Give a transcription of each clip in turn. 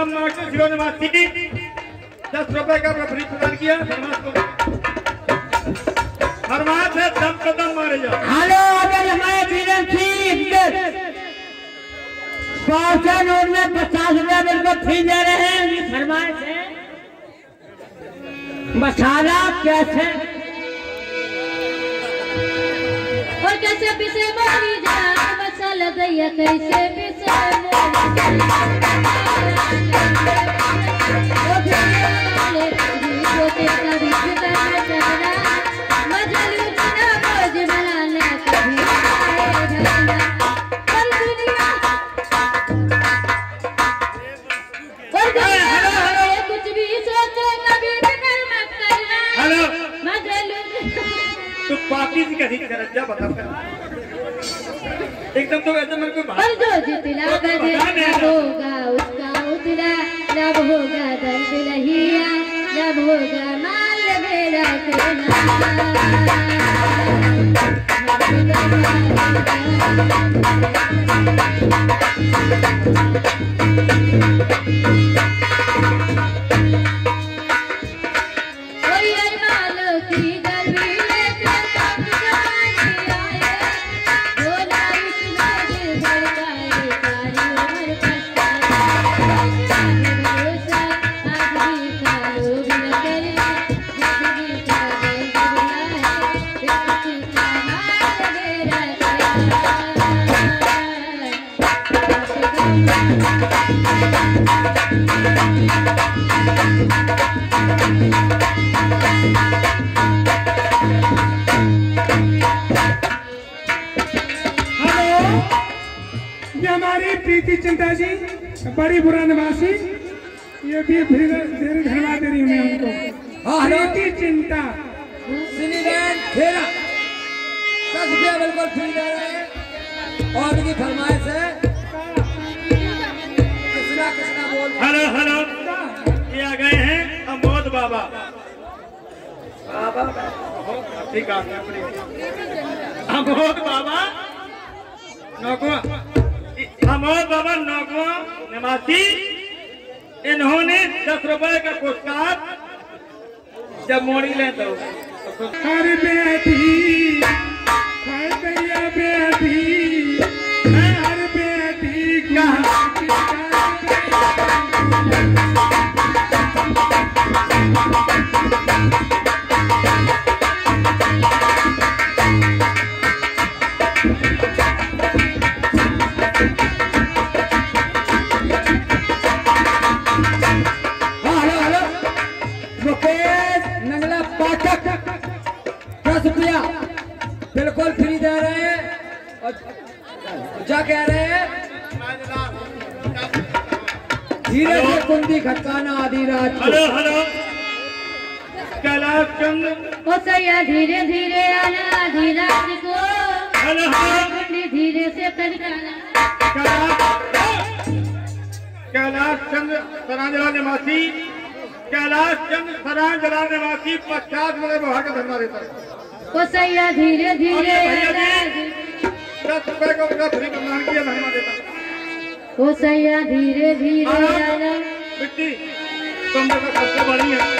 Parshuram master जिलो निवासी दस रुपए का प्रफरी प्रदान किया को। धर्मास है दम कदम मारे जाओ हेलो अगर हमारे ठीक। पहुँचा नोट में पचास रुपया बिल्कुल फ्री दे रहे हैं। ये फरमाइश है। मसाला कैसे? और कैसे पिसे मोरी जान मसाला दैया कैसे पिसे मोरी ओ हेलो। तो पापी जी कैसी तरह जा बता एकदम तो वैसे मेरे को और जो जितला बजे लब होगा उसका उतला लब होगा दर्द लहिया लब होगा माल मेरा तेरा। हमारी प्रीति चिंता जी बड़ी बुरा निवासी ये भी फिर देर धन्यवाद दे रही हूँ मैं उनको। हाँ, प्रीति चिंता। खेरा बिल्कुल फ्री रहे हैं। और इनकी फरमाइश है। हेलो हेलो ये आ गए हैं अमोद बाबा। ठीक है अमोद बाबा नौकवा अमोद बाबा नौकवा निवासी इन्होंने दस रुपए का पुरस्कार जब मोड़ी ले तो। बिल्कुल फ्री दे रहे हैं। और कह रहे हैं। धीरे से कुंडी खटकाना आदि रात हेलो हेलो। कैलाश चंद्र ओ सैया धीरे धीरे आना आधी रात को। धीरे से कैलाश चंद्र सरांजला निवासी। कैलाश चंद्र सरांजला निवासी पचास बड़े बहा का धरना देता है। ओ सैया धीरे धीरे दस रुपए का उनका फ्री प्रदान किया धरना देता है। ओ सैया धीरे धीरे आना मिट्टी तुम सबसे बड़ी है।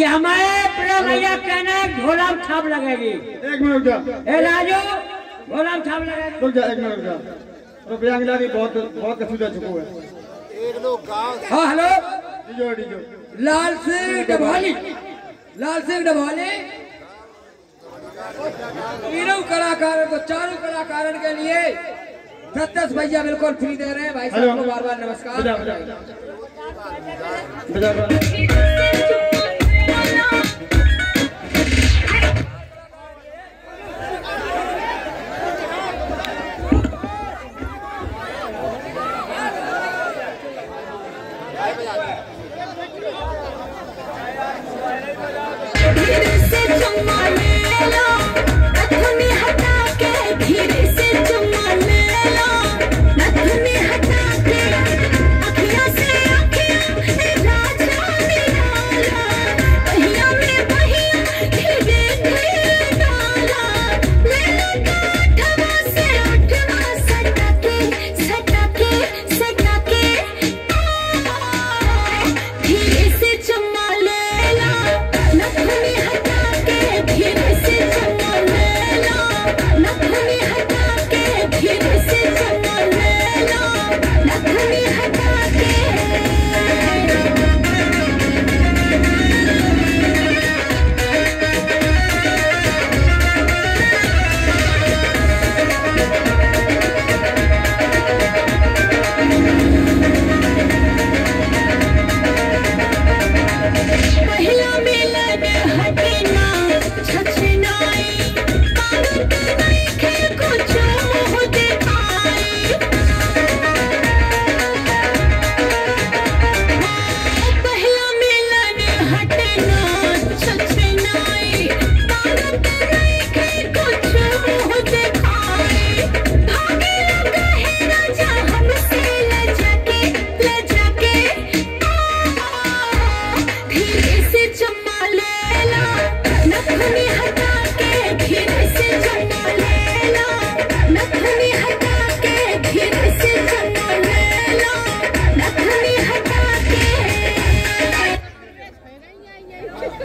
ये हमारे प्रिय भैया कहना है ढोला छाप लगेगी। एक मिनट जा। ए राजू ढोला में छाप लगेगी। रुक जा एक मिनट रुक जा। रुपया अंगला भी बहुत बहुत कसूदा चुको है। हाँ हेलो। डीजो डीजो। लाल सिंह डभौली लाल सिंह डभौली तीनों कलाकारों को चारों कलाकारों के लिए दस दस भैया बिल्कुल फ्री दे रहे हैं। भाई साहब को बार बार बजा नमस्कार